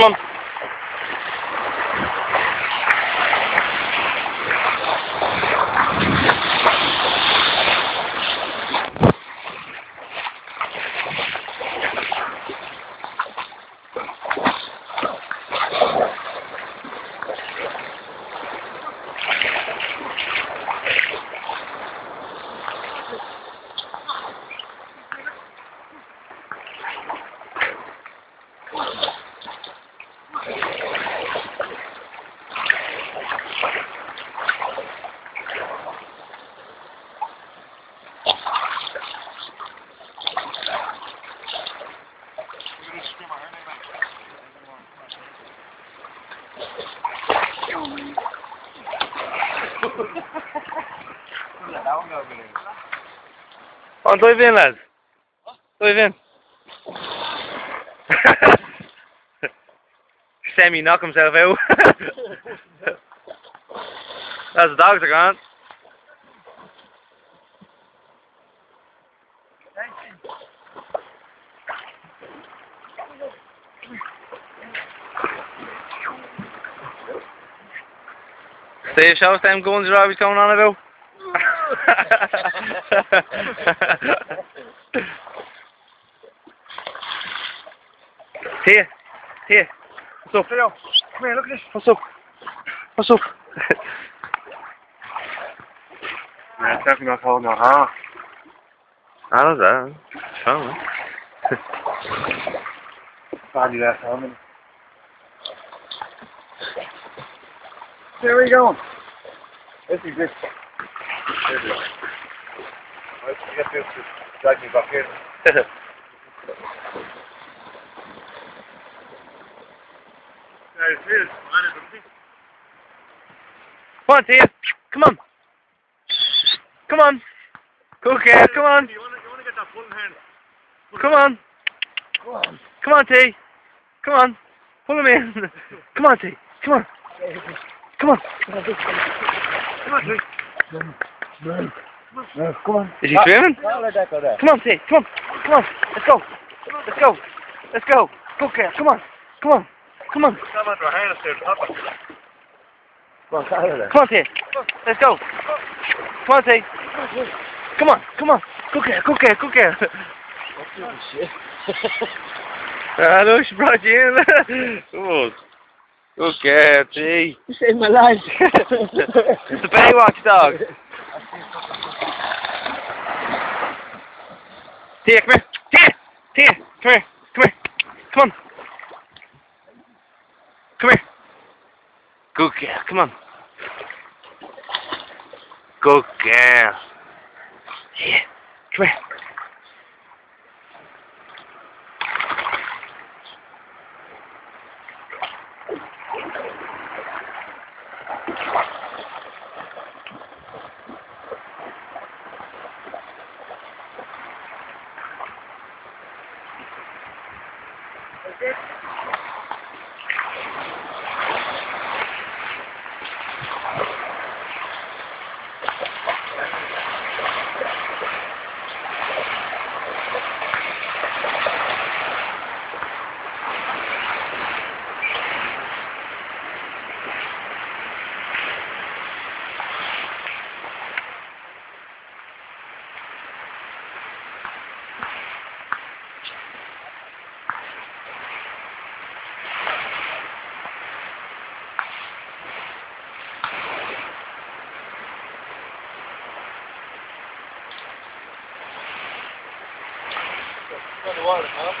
Come. Onde estou vendo, lads? Estou vendo. Sammy knock himself eh, out. As the dogs are gone. Steve, show us them guns Robbie's going on about. here, here. What's up? Leo, come here, look at this. What's up? What's up? Yeah, it's definitely not holding no hammer. How's that? Show me. Badly left helmet. Where are you going? This is this. There we go. You get this to drag me back in. Yeah, it's weird. Man, it's a big- Come on, Tia. Come on. Come on. Okay, come on. You wanna, get that full hand? Come on. Go on. Come on, T. Come on. Pull him in. Come on, T. Come on. Come on. Come on, please. No, no, come on. Is he ah. swimming? Let that. Come on, T. Come on. Come on. Let's go. Let's go. Let's go. Go, girl. Come on. Come on. Come on. Come on, your hand is there, top of it. Come on, out of there. Come on, T. Let's go. Come on, T. Come on. Come on. Go, girl. Go, girl. Go, girl. Ah, Shit. I know she brought you in. oh. Good girl, T. You saved my life. it's the Baywatch dog. Tia, come here. Tia! Tia, come here. Come here. Come on. Come here. Good girl. Come on. Good girl. Here. Come here. On What a waterfall.